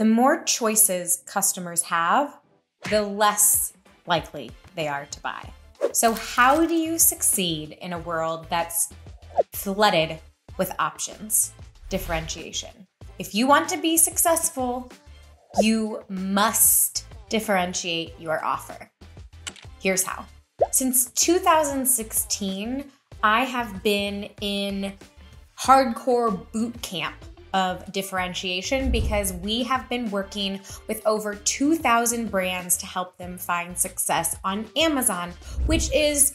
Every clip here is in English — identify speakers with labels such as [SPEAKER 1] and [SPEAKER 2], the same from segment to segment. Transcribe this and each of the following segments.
[SPEAKER 1] The more choices customers have, the less likely they are to buy. So, how do you succeed in a world that's flooded with options? Differentiation. If you want to be successful, you must differentiate your offer. Here's how. Since 2016, I have been in hardcore boot camp of differentiation because we have been working with over 2,000 brands to help them find success on Amazon, which is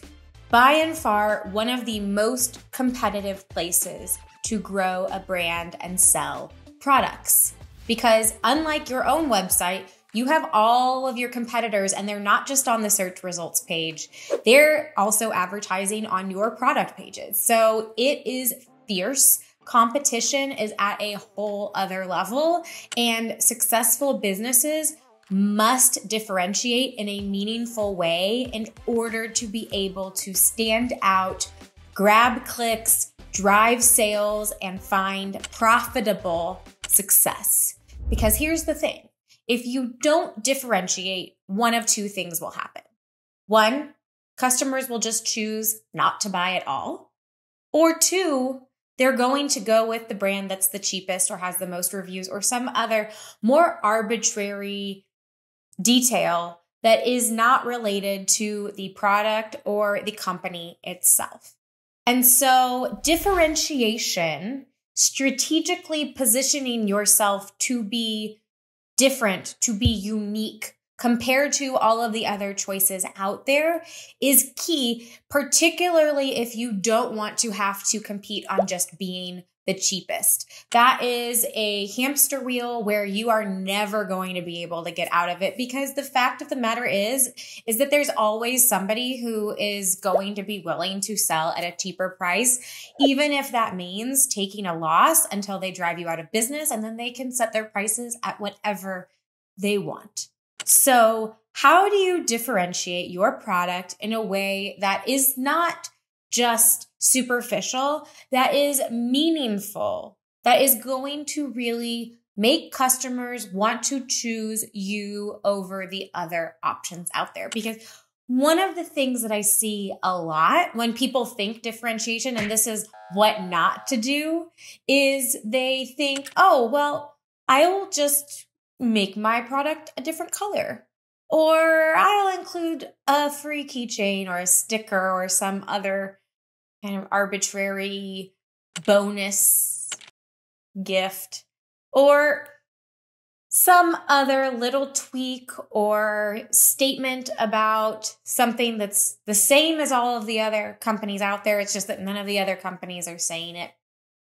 [SPEAKER 1] by and far one of the most competitive places to grow a brand and sell products. Because unlike your own website, you have all of your competitors and they're not just on the search results page, they're also advertising on your product pages. So it is fierce. Competition is at a whole other level, and successful businesses must differentiate in a meaningful way in order to be able to stand out, grab clicks, drive sales, and find profitable success. Because here's the thing if you don't differentiate, one of two things will happen. One, customers will just choose not to buy at all. Or two, they're going to go with the brand that's the cheapest or has the most reviews or some other more arbitrary detail that is not related to the product or the company itself. And so, differentiation, strategically positioning yourself to be different, to be unique compared to all of the other choices out there is key, particularly if you don't want to have to compete on just being the cheapest. That is a hamster wheel where you are never going to be able to get out of it because the fact of the matter is is that there's always somebody who is going to be willing to sell at a cheaper price even if that means taking a loss until they drive you out of business and then they can set their prices at whatever they want. So, how do you differentiate your product in a way that is not just superficial, that is meaningful, that is going to really make customers want to choose you over the other options out there. Because one of the things that I see a lot when people think differentiation, and this is what not to do, is they think, oh, well, I'll just make my product a different color. Or I'll include a free keychain or a sticker or some other kind of arbitrary bonus gift. Or some other little tweak or statement about something that's the same as all of the other companies out there. It's just that none of the other companies are saying it.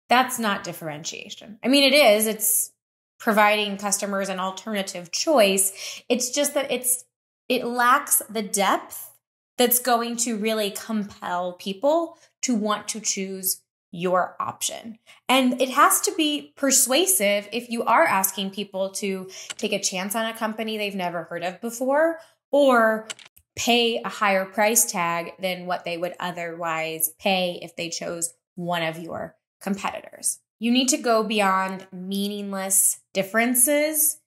[SPEAKER 1] That's not differentiation. I mean, it is. It's providing customers an alternative choice. It's just that it's it lacks the depth that's going to really compel people to want to choose your option. And it has to be persuasive if you are asking people to take a chance on a company they've never heard of before or pay a higher price tag than what they would otherwise pay if they chose one of your competitors. You need to go beyond meaningless differences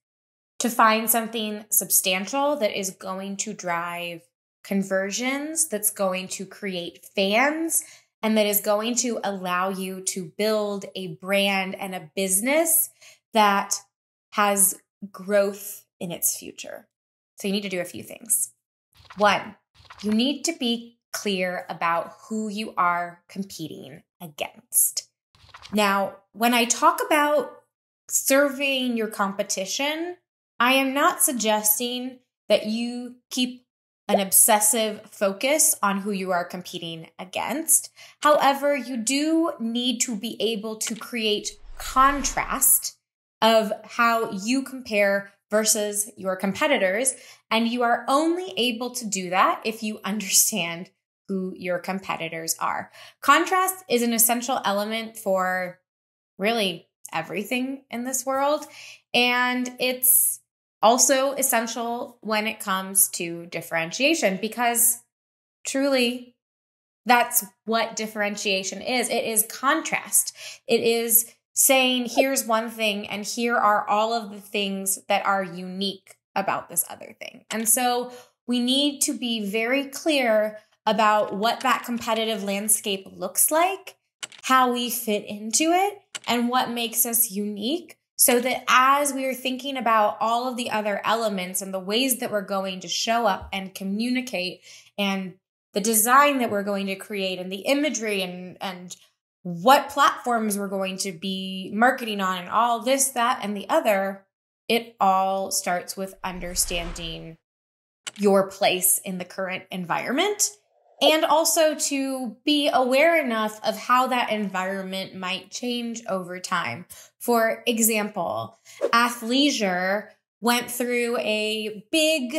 [SPEAKER 1] to find something substantial that is going to drive conversions, that's going to create fans, and that is going to allow you to build a brand and a business that has growth in its future. So you need to do a few things. One, you need to be clear about who you are competing against. Now, when I talk about surveying your competition, I am not suggesting that you keep an obsessive focus on who you are competing against. However, you do need to be able to create contrast of how you compare versus your competitors. And you are only able to do that if you understand who your competitors are. Contrast is an essential element for really everything in this world. And it's also essential when it comes to differentiation because truly that's what differentiation is. It is contrast. It is saying, here's one thing, and here are all of the things that are unique about this other thing. And so we need to be very clear about what that competitive landscape looks like, how we fit into it, and what makes us unique. So that as we are thinking about all of the other elements and the ways that we're going to show up and communicate and the design that we're going to create and the imagery and, and what platforms we're going to be marketing on and all this, that, and the other, it all starts with understanding your place in the current environment and also to be aware enough of how that environment might change over time. For example, athleisure went through a big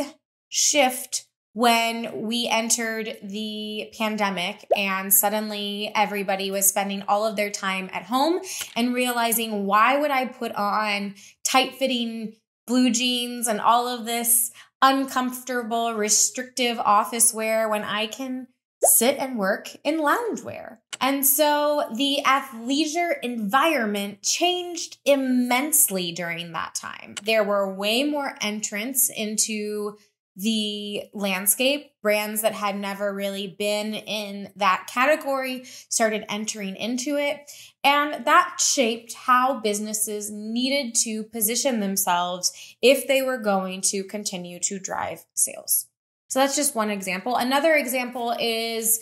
[SPEAKER 1] shift when we entered the pandemic and suddenly everybody was spending all of their time at home and realizing why would I put on tight fitting blue jeans and all of this uncomfortable, restrictive office wear when I can sit and work in loungewear. And so the athleisure environment changed immensely during that time. There were way more entrants into the landscape. Brands that had never really been in that category started entering into it. And that shaped how businesses needed to position themselves if they were going to continue to drive sales. So that's just one example. Another example is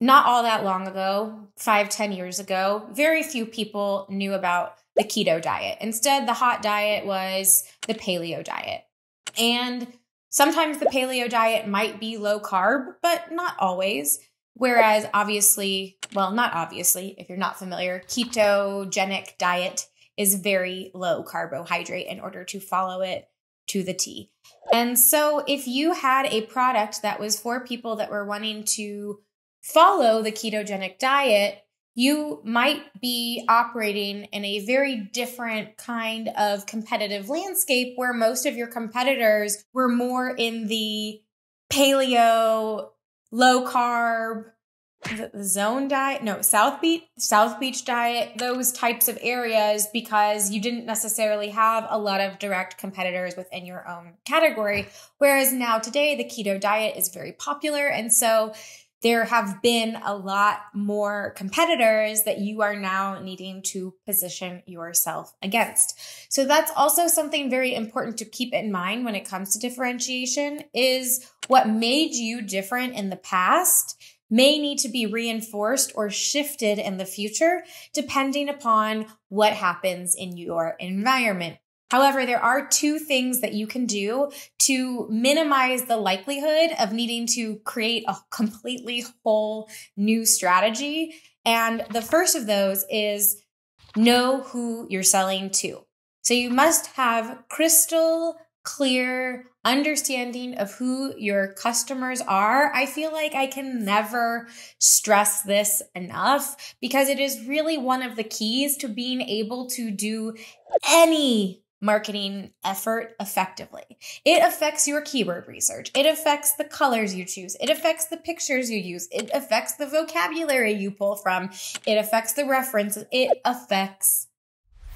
[SPEAKER 1] not all that long ago, five ten years ago, very few people knew about the keto diet. Instead, the hot diet was the paleo diet. And Sometimes the paleo diet might be low carb, but not always. Whereas, obviously, well, not obviously, if you're not familiar, ketogenic diet is very low carbohydrate in order to follow it to the T. And so, if you had a product that was for people that were wanting to follow the ketogenic diet, you might be operating in a very different kind of competitive landscape where most of your competitors were more in the paleo, low carb, the zone diet, no, South Beach, South Beach diet, those types of areas because you didn't necessarily have a lot of direct competitors within your own category. Whereas now today, the keto diet is very popular. And so there have been a lot more competitors that you are now needing to position yourself against. So that's also something very important to keep in mind when it comes to differentiation is what made you different in the past may need to be reinforced or shifted in the future depending upon what happens in your environment. However, there are two things that you can do to minimize the likelihood of needing to create a completely whole new strategy. And the first of those is know who you're selling to. So you must have crystal clear understanding of who your customers are. I feel like I can never stress this enough because it is really one of the keys to being able to do any marketing effort effectively. It affects your keyword research. It affects the colors you choose. It affects the pictures you use. It affects the vocabulary you pull from. It affects the references. It affects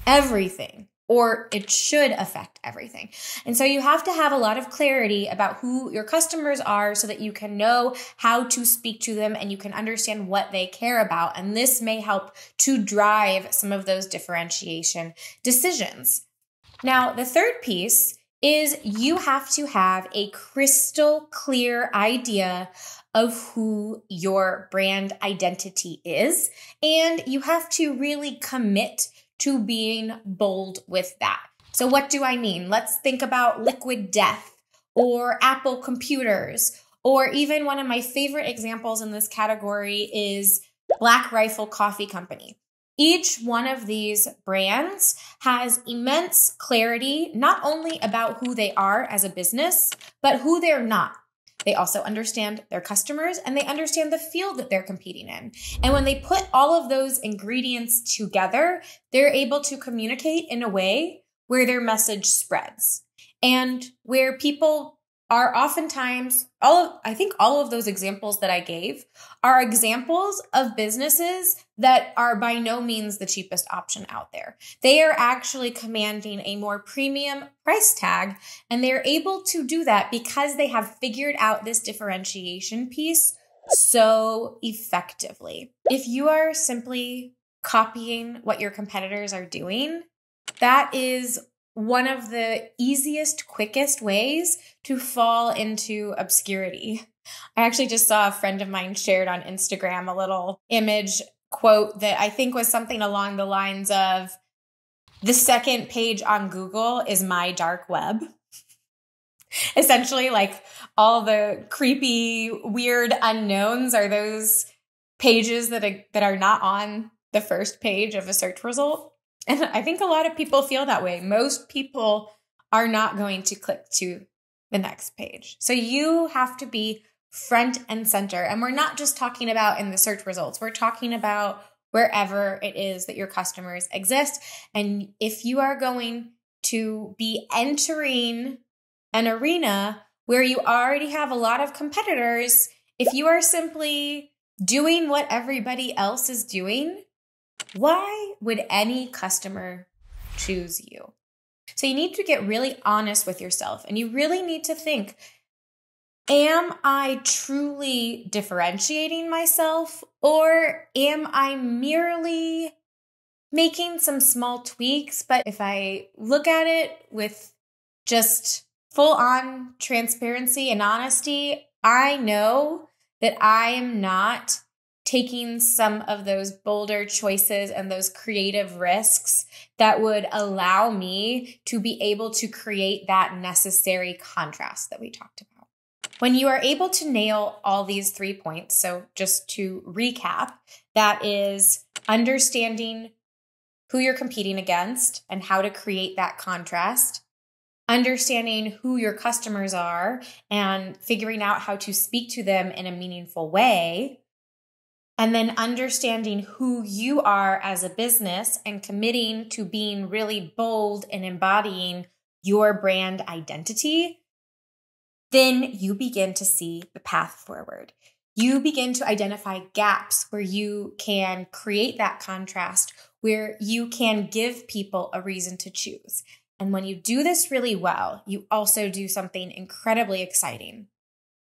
[SPEAKER 1] everything. Or it should affect everything. And so you have to have a lot of clarity about who your customers are so that you can know how to speak to them and you can understand what they care about. And this may help to drive some of those differentiation decisions. Now, the third piece is you have to have a crystal clear idea of who your brand identity is. And you have to really commit to being bold with that. So, what do I mean? Let's think about Liquid Death or Apple Computers, or even one of my favorite examples in this category is Black Rifle Coffee Company. Each one of these brands has immense clarity, not only about who they are as a business, but who they're not. They also understand their customers and they understand the field that they're competing in. And when they put all of those ingredients together, they're able to communicate in a way where their message spreads and where people are oftentimes all of I think all of those examples that I gave are examples of businesses that are by no means the cheapest option out there. They are actually commanding a more premium price tag and they're able to do that because they have figured out this differentiation piece so effectively. If you are simply copying what your competitors are doing, that is one of the easiest, quickest ways to fall into obscurity. I actually just saw a friend of mine shared on Instagram a little image quote that I think was something along the lines of the second page on Google is my dark web. Essentially, like all the creepy, weird unknowns are those pages that are, that are not on the first page of a search result. And I think a lot of people feel that way. Most people are not going to click to the next page. So you have to be front and center. And we're not just talking about in the search results, we're talking about wherever it is that your customers exist. And if you are going to be entering an arena where you already have a lot of competitors, if you are simply doing what everybody else is doing, why would any customer choose you? So you need to get really honest with yourself and you really need to think Am I truly differentiating myself or am I merely making some small tweaks? But if I look at it with just full on transparency and honesty, I know that I am not taking some of those bolder choices and those creative risks that would allow me to be able to create that necessary contrast that we talked about. When you are able to nail all these three points, so just to recap, that is understanding who you're competing against and how to create that contrast, understanding who your customers are and figuring out how to speak to them in a meaningful way and then understanding who you are as a business and committing to being really bold and embodying your brand identity, then you begin to see the path forward. You begin to identify gaps where you can create that contrast, where you can give people a reason to choose. And when you do this really well, you also do something incredibly exciting,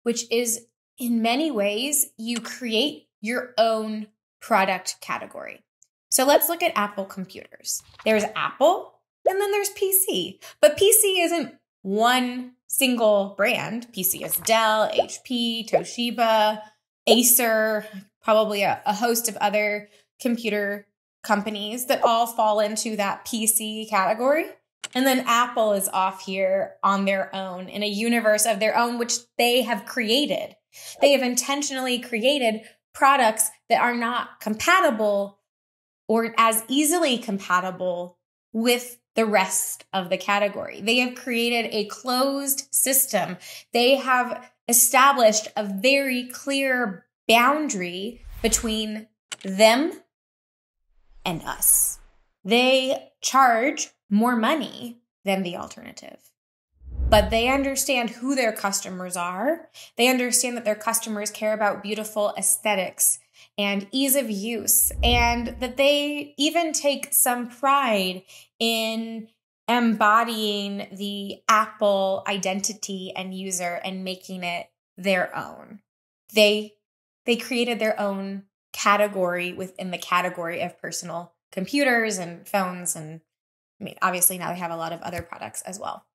[SPEAKER 1] which is in many ways, you create your own product category. So let's look at Apple computers. There's Apple and then there's PC. But PC isn't one single brand. PC is Dell, HP, Toshiba, Acer, probably a, a host of other computer companies that all fall into that PC category. And then Apple is off here on their own in a universe of their own, which they have created. They have intentionally created products that are not compatible or as easily compatible with the rest of the category. They have created a closed system. They have established a very clear boundary between them and us. They charge more money than the alternative but they understand who their customers are. They understand that their customers care about beautiful aesthetics and ease of use, and that they even take some pride in embodying the Apple identity and user and making it their own. They they created their own category within the category of personal computers and phones and I mean obviously now they have a lot of other products as well.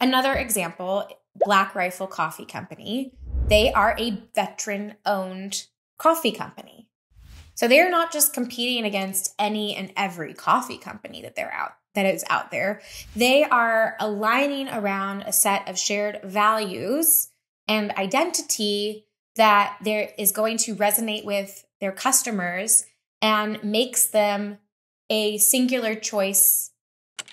[SPEAKER 1] Another example Black Rifle Coffee Company. They are a veteran owned coffee company. So they're not just competing against any and every coffee company that they're out that is out there. They are aligning around a set of shared values and identity that there is going to resonate with their customers and makes them a singular choice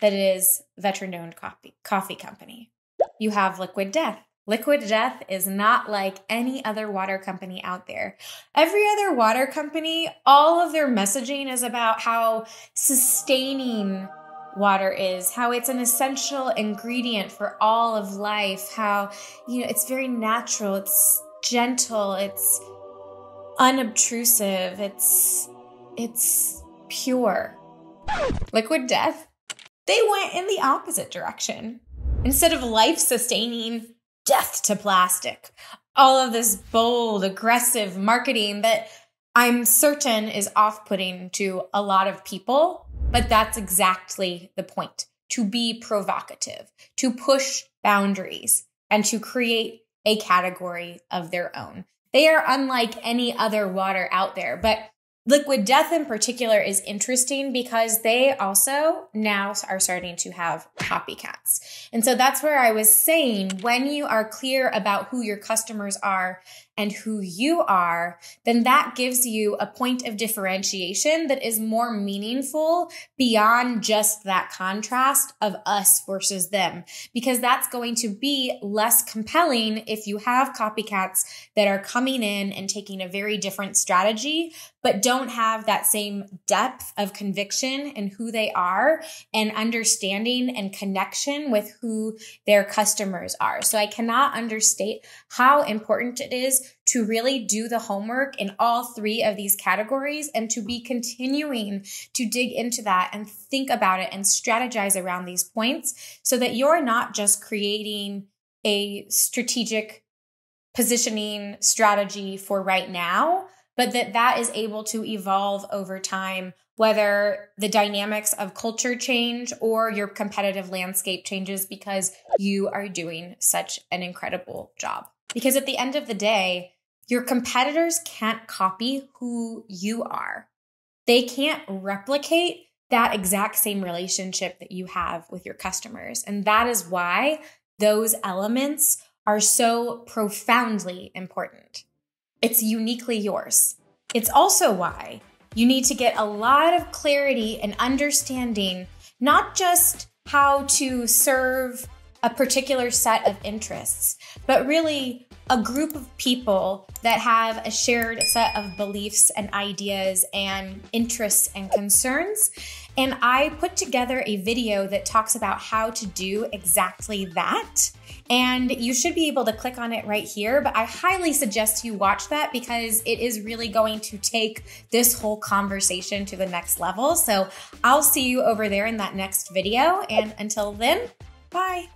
[SPEAKER 1] that is veteran owned coffee, coffee company. You have Liquid Death. Liquid Death is not like any other water company out there. Every other water company, all of their messaging is about how sustaining water is, how it's an essential ingredient for all of life, how, you know, it's very natural, it's gentle, it's unobtrusive, it's it's pure. Liquid death. They went in the opposite direction. Instead of life-sustaining death to plastic, all of this bold, aggressive marketing that I'm certain is off-putting to a lot of people but that's exactly the point to be provocative, to push boundaries, and to create a category of their own. They are unlike any other water out there, but Liquid Death in particular is interesting because they also now are starting to have copycats. And so that's where I was saying when you are clear about who your customers are and who you are, then that gives you a point of differentiation that is more meaningful beyond just that contrast of us versus them. Because that's going to be less compelling if you have copycats that are coming in and taking a very different strategy, but don't have that same depth of conviction in who they are and understanding and connection with who their customers are. So I cannot understate how important it is to really do the homework in all three of these categories and to be continuing to dig into that and think about it and strategize around these points so that you're not just creating a strategic positioning strategy for right now, but that that is able to evolve over time whether the dynamics of culture change or your competitive landscape changes because you are doing such an incredible job. Because at the end of the day, your competitors can't copy who you are. They can't replicate that exact same relationship that you have with your customers. And that is why those elements are so profoundly important. It's uniquely yours. It's also why you need to get a lot of clarity and understanding, not just how to serve a particular set of interests, but really a group of people that have a shared set of beliefs and ideas and interests and concerns. And I put together a video that talks about how to do exactly that. And you should be able to click on it right here, but I highly suggest you watch that because it is really going to take this whole conversation to the next level. So I'll see you over there in that next video. And until then, bye.